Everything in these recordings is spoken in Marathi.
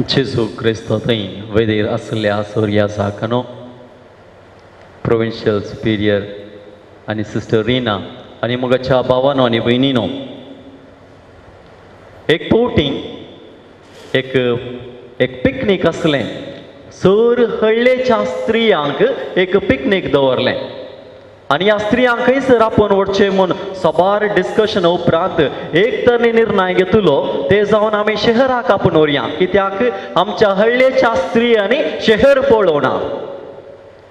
जेजू क्रिस्तो थंय वेदेर आसल्या सोर्या साकनो प्रोविन्शियल सुपिरियर आनी सिस्टर रीना आनी मुगाच्या भावानो आनी बहिणीनो एक पोवटी एक एक पिकनीक आसलें सर हळ्ळेच्या स्त्रियांक एक पिकनीक दवरलें. आनी ह्या स्त्रियांकय सर आपूण वचचें म्हूण सबार डिस्कशन उपरांत एक तर निर्णय घेतलो. ते जावन आमी शहराक आपूण व्हरया कित्याक? आमच्या हळ्ळेच्या स्त्रियांनी शहर पळोवना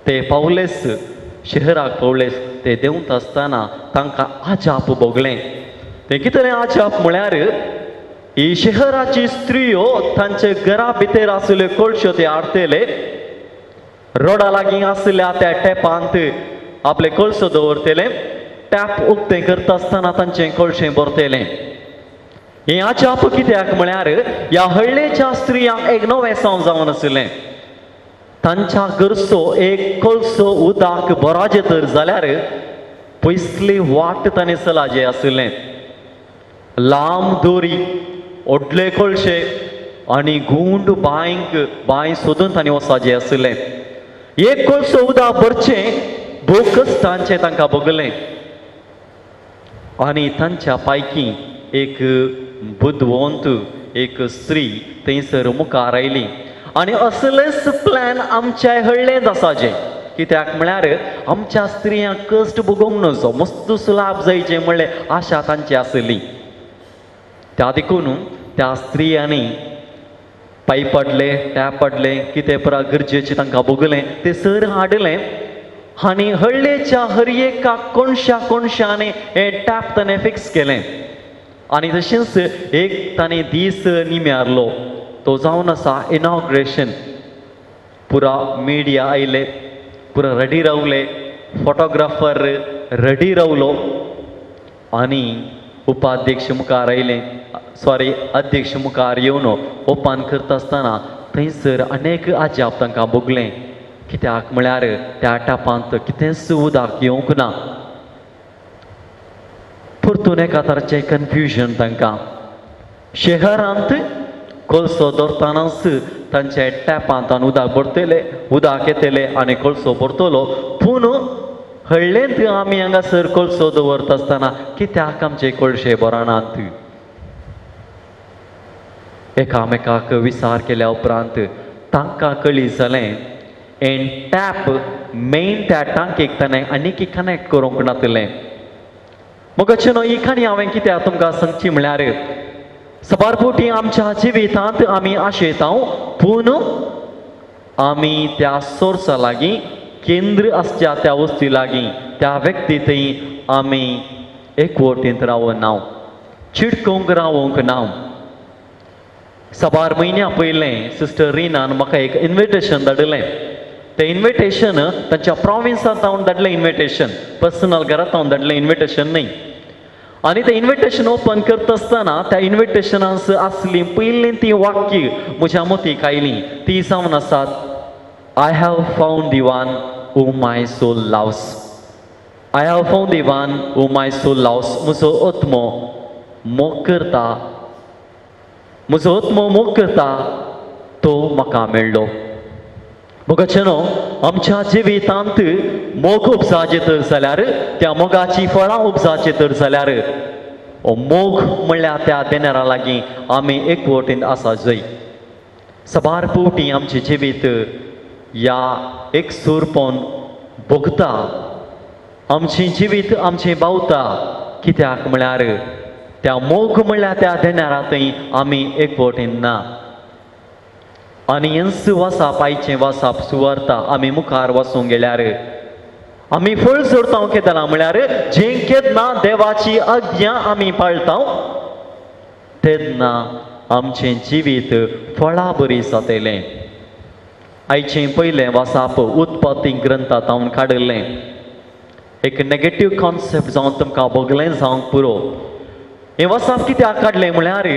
ते पावलेस शहराक पावलेस ते देंवत आसतना तांकां आजाप भोगलें. तें कितें आजाप म्हळ्यार ही शहराची स्त्रियो तांचे घरा भितर आसल्यो कळश्यो ते आडतेले रोडा लागीं आसल्या त्या टेपांत आपले कळसो दवरतले टॅप उक्तें करता आसतना तांचें कळशें भरतलें. हें आचाप कित्याक म्हळ्यार ह्या हळ्ळेच्या स्त्रियांक एक नवें साव जावन आशिल्लें तांच्या गरसो एक कळसो उदक बराजे तर जाल्यार पयसली वाट ताणें सलाजे आसलें. लांब दोरी ओडले कळशे आनी गुंड बांयक बांय सोदून तांणी वचाचें आशिल्लें एक कळसो उदक भरचें भूकच तांचे तांकां भोगलें आनी तांच्या पैकी एक बुदवंत एक स्त्री थंयसर मुखार आयली आनी असलेच प्लॅन आमच्या हळ्ळेंच आसा जे कित्याक म्हळ्यार आमच्या स्त्रियांक कश्ट भोगोंक नजो मस्त सुलाभ जायचें म्हणलें आशा तांची आसली. त्या देखून त्या स्त्रियांनी पाय पडले टॅप पडले कितें पुरा गरजेचें तांकां भोगलें तें सर हाडलें आणि हळ्ळेच्या हर कोणशा कोणशाने हें टॅप ताणें फिक्स केलें. आनी तशेंच एक ताणें दीस निम्यारलो तो जावन आसा इनॉग्रेशन पुरा मिडिया आयले पुरा रेडी रावले. फोटोग्राफर रेडी रावलो. आनी उपाध्यक्ष मुखार आयले सॉरी अध्यक्ष मुखार येवन ओपन करता आसतना थंयसर अनेक आजाप तांकां भोगलें. कित्याक म्हळ्यार त्या टापांत कितेंच उदक येवंक ना. परतून एका तराचें कन्फ्युजन तांकां. शहरांत कोळसो धरतानाच तांचे टॅपांत उदक भरतले उदक येतले आनी कोळसो भरतलो. पूण हळ्ळेंत आमी हांगासर कोळसो दवरता आसतना कित्याक आमचे कोळशे भरनात एकामेकाक विचार केल्या उपरांत तांकां कळी जालें एंड टॅप मेन त्या टांकेक ताणें आनीक कनेक्ट करूंक नातलें मगचे न्हू ही काणी हांवें कित्याक तुमकां सांगची म्हळ्यार सबारपोटी आमच्या जिवितांत आमी आशेता पूण आमी त्या सोर्सा लागीं केंद्र आसच्या त्या वस्ती लागीं त्या व्यक्ती थंय आमी एकवटींत रावना चिडकोंक रावोंक ना सबार म्हयन्या पयलें सिस्टर रिनान म्हाका एक इन्विटेशन धाडलें तें इन्विटेशन तांच्या प्रॉविन्सांत जाऊन धाडलें इन्व्हिटेशन पर्सनल घरांत जाऊन धाडलें इन्व्हिटेशन न्ही आनी तें इन्व्हिटेशन ओपन करता आसतना त्या इन्विटेशनांत आसलीं पयलीं ती वाक्य म्हज्या मतीक आयलीं ती जावन आसात I have found the one who my soul loves I have found the one who my soul loves म्हजो ओत्मो मोग करता म्हजो ओत्मो मोग करता तो म्हाका मेळ्ळो मोगाचे न्हू आमच्या जिवितांत मोग उपजाचे तर जाल्यार त्या मोगाची फळां उपजाचे तर जाल्यार मोग म्हणल्यार त्या देणारा लागीं आमी एकवटीन आसा जय सबार पोवटी आमचें जिवीत ह्या एक सुरपोन भोगता आमचें जिवीत आमचें भावता कित्याक म्हळ्यार त्या मोग म्हणल्यार त्या देणारा थंय आमी एकवटीन ना आनी हेंच वसाप आयचें वसाप सुवर्ता आमी मुखार वसूंक गेल्यार. आमी फळ सोडतांव केदना म्हळ्यार जें केदना देवाची आज्ञा आमी पाळटा तेन्ना आमचें जिवीत फळां बरी जातलें आयचें पयलें वसाप उत्पत्ती ग्रंथांत हांव काडिल्लें एक नेगेटीव कॉन्सेप्ट जावन तुमकां बोगलें जावंक पुरो. हें वसाप कित्याक काडलें म्हळ्यार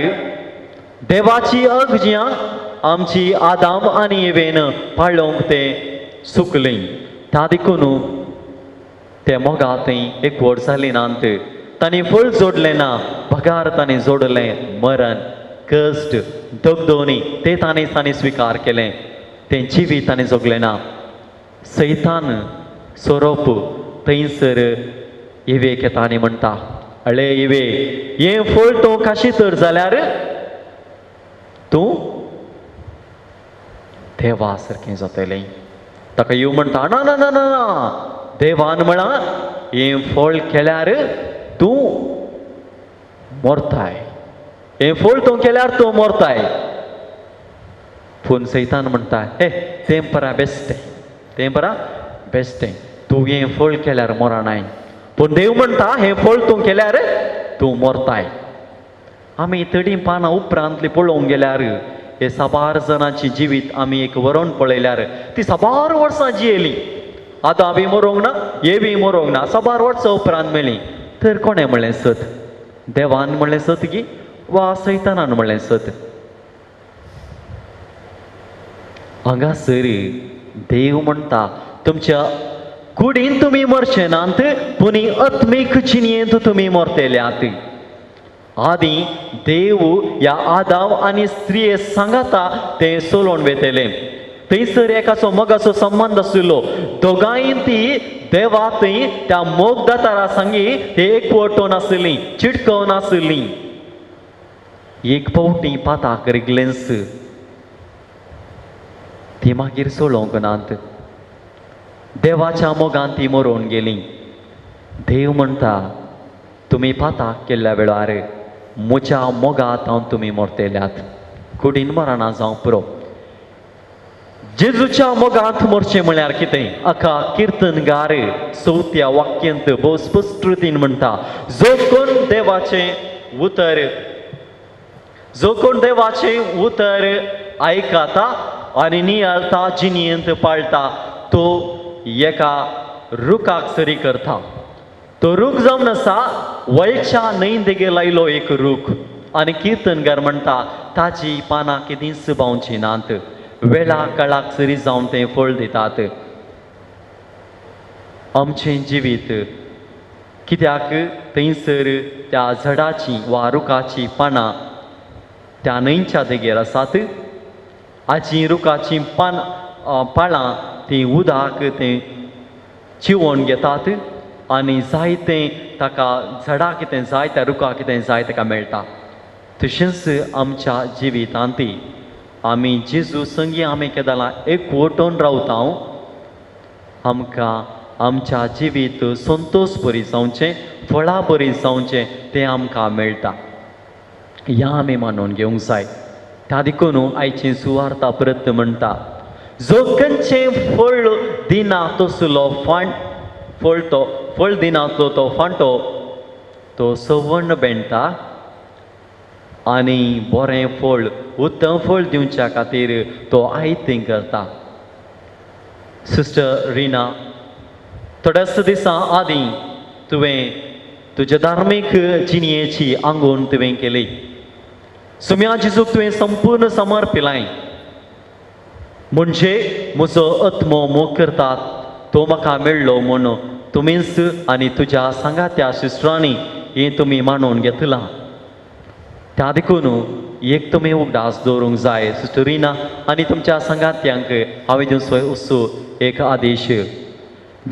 देवाची आज्ञा आमची आदाम आनी येवेन पाळोंक ते सुकलीं. त्या देखून ते मोगा थंय एक एकवट जाली नात तांणी फळ जोडलें ना पगार तांणी जोडलें मरण कश्ट दगदोनी ते ताणें ताणें स्विकार केलें. तें जिवीत ताणें जगलें ना. सैतान सोरोप थंयसर इवेक येता आनी म्हणटा अळे इवे हें फळ तूं काशी तर जाल्यार? तूं देवा सारकें जातलें ताका येव म्हणटा ना ना ना ना ना देवान म्हणा हें फळ केल्यार तूं मरताय हें फळ तूं केल्यार तूं मरताय पूण सैतान म्हणटा हे तें परा बेस्टें तें परा बेस्टें तूं हें फळ केल्यार मोरानाय पूण देव म्हणटा हें फळ तूं केल्यार तूं मरताय आमी तडी पानां उपरांतली पळोवंक गेल्यार हे साबार जाणांची जिवीत आमी एक वरण पळयल्यार ती साबार वर्सां जियेली. आतां आमी मरोंक ना? हे बी मरोंक ना. साबार वर्सां उपरांत मेली. तर कोणें म्हणलें सत? देवान म्हणलें सत की? वा सैतानान म्हणलें सत? हांगासर देव म्हणटा तुमच्या कुडीन तुमी मरचे नात पूण आत्मीक जिणयेंत तुमी मरतेल्यात. आदी देव ह्या आदाव आनी स्त्रिये सांगाता ते सोलोवन वेतेले. थंयसर एकाचो मोगाचो संबंध आशिल्लो दोगांय ती देवा थंय त्या मोग दातारा सांगी ते एकवटून आसलीं चिडकवन आशिल्ली एक पावटी पाताक रिगलेन्स ती मागीर सोलोवंक नात. देवाच्या मोगान ती मरोवन गेलीं. देव म्हणटा तुमी पाताक केल्ल्या वेळार म्हज्या मोगात हांव तुमी मोरतेल्यात कुडीन मरणा जावं पुरो. जेजूच्या मोगांत मरचें म्हळ्यार कितें? अका किर्तनगार चवथ्या वाक्यांत भोव स्पश्ट रितीन म्हणटा जो कोण देवाचें उतर जो कोण देवाचें उतर आयकाता आनी नियाळता जिनयेंत पाळटा तो एका रुखाक सरी करता. तो रूख जावन आसा वयच्या न्हंय लायलो एक रूख. आनी किर्तनकार म्हणटा ताजी पानां केदींच बावची नात. वेळा काळाक सरी जावन तें फळ दितात. आमचें जिवीत कित्याक? थंयसर त्या झडाची वा रुखाची पानां त्या न्हंयच्या देगेर आसात आजी रुखाची पान पाळां ती उदक तें चिवोन घेतात. आनी जायतें ताका झाडां कितें जाय त्या रुखा कितें जाय ताका मेळटा. तशेंच आमच्या जिवितांती. आमी जेजू संगी आमी केदाला एकवटोन रावता आमकां आमच्या जिवीत संतोश बरी जावचें फळां बरी जावचें तें आमकां मेळटा. ह्या आमी मानून घेवंक जाय. त्या देखून आयची सुवार्ता परत म्हणटा जो खंयचें फळ दिना तसलो फांट तो फळ दिन तो तो फांटो तो सवर्ण बेणटा आनी बरें फळ उत्तम फळ दिवच्या खातीर तो आयतें करता सिस्टर रिना थोड्याच दिसां आदीं तुवें तुज्या धार्मीक जिणयेची आंगोण तुवें केली सुम्या जिजूक तुवें संपूर्ण समर्पिलाय म्हणजे म्हजो आत्मो मोग करतात तो म्हाका मेळ्ळो म्हूण तुमीच आनी तुज्या सांगात्या सिस्टरांनी हें तुमी मानून घेतलां. त्या देखून एक तुमी उगडास दवरूंक जाय सिस्टरिना आनी तुमच्या सांगात्यांक हांवें दिवचो उसो एक आदेश.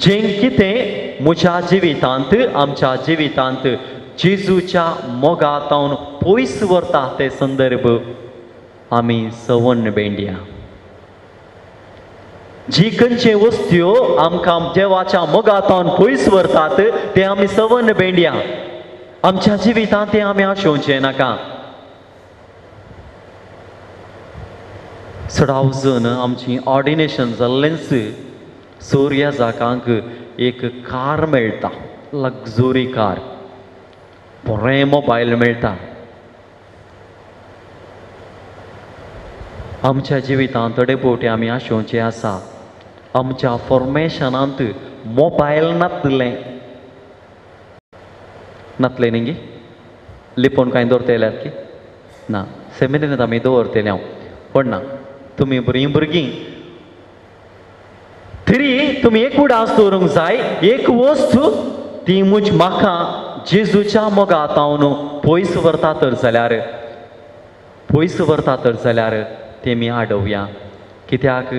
जें कितें म्हज्या जिवितांत आमच्या जिवितांत जेजूच्या मोगातावन पयस व्हरता ते संदर्भ. आमी सवन्न बेंडया. जी खंयचे वस्त्यो आमकां देवाच्या मगातान पयस व्हरतात ते आमी सवन बेंडया. आमच्या जिवितांत ते आमी आशोवचे नाका. सडावजन आमची ऑर्डिनेशन जाल्लेंच सोर्या जाकांक एक कार मेळटा लग्जुरी कार. बरें मोबायल मेळटा. आमच्या जिवितांत थोडे फावटी आमी आशोवचे आसा. आमच्या फॉर्मेशनांत मोबायल नातले. नातलें न्ही गे लिपोवन कांय दवरतेल्यात की? ना सेमिनारींत आमी दवरतले हांव पण ना तुमी भुरगीं भुरगीं तरी तुमी एक उडास दवरूंक जाय एक वस्तू. ती मुज म्हाका जेजूच्या न्हू पयस व्हरता तर जाल्यार. पयस व्हरता तर जाल्यार तेमी आडोवया. कित्याक?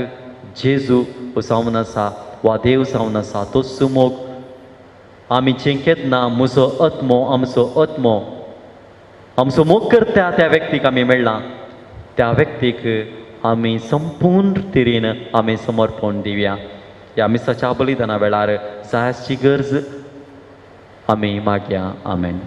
जेजू हो जावन आसा वा देव जावन आसा तो सुमोग आमी चिंकेत ना म्हजो आत्मो आमचो आत्मो आमचो मोग करता त्या व्यक्तीक आमी मेळ्ळा त्या व्यक्तीक आमी संपूर्ण तरेन आमी समर्पण दिवया ह्या मिसाच्या बलिदाना वेळार जायची गरज आमी मागया आमेन